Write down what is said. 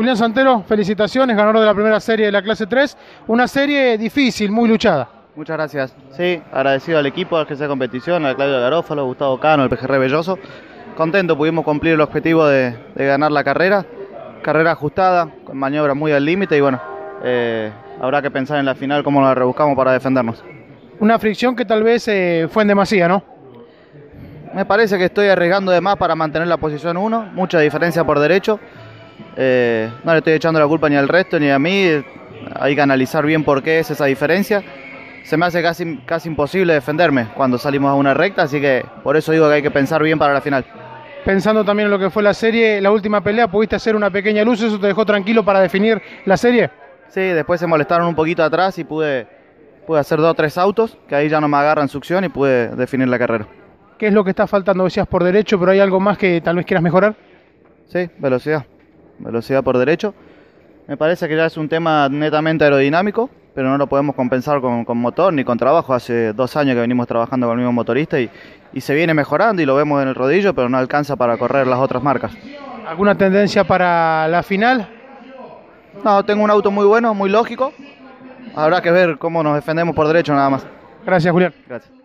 Julián Santero, felicitaciones, ganador de la primera serie de la clase 3. Una serie difícil, muy luchada. Muchas gracias. Sí, agradecido al equipo, al jefe de competición, a Claudio Garófalo, Gustavo Cano, el PGR Belloso. Contento, pudimos cumplir el objetivo de, de ganar la carrera. Carrera ajustada, con maniobras muy al límite y bueno, eh, habrá que pensar en la final cómo la rebuscamos para defendernos. Una fricción que tal vez eh, fue en demasía, ¿no? Me parece que estoy arriesgando de más para mantener la posición 1, mucha diferencia por derecho. Eh, no le estoy echando la culpa ni al resto ni a mí, hay que analizar bien por qué es esa diferencia. Se me hace casi, casi imposible defenderme cuando salimos a una recta, así que por eso digo que hay que pensar bien para la final. Pensando también en lo que fue la serie, la última pelea, ¿pudiste hacer una pequeña luz? ¿Eso te dejó tranquilo para definir la serie? Sí, después se molestaron un poquito atrás y pude, pude hacer dos o tres autos, que ahí ya no me agarran succión y pude definir la carrera. ¿Qué es lo que está faltando? Decías por derecho, pero hay algo más que tal vez quieras mejorar. Sí, velocidad. Velocidad por derecho. Me parece que ya es un tema netamente aerodinámico, pero no lo podemos compensar con, con motor ni con trabajo. Hace dos años que venimos trabajando con el mismo motorista y, y se viene mejorando y lo vemos en el rodillo, pero no alcanza para correr las otras marcas. ¿Alguna tendencia para la final? No, tengo un auto muy bueno, muy lógico. Habrá que ver cómo nos defendemos por derecho nada más. Gracias, Julián. Gracias.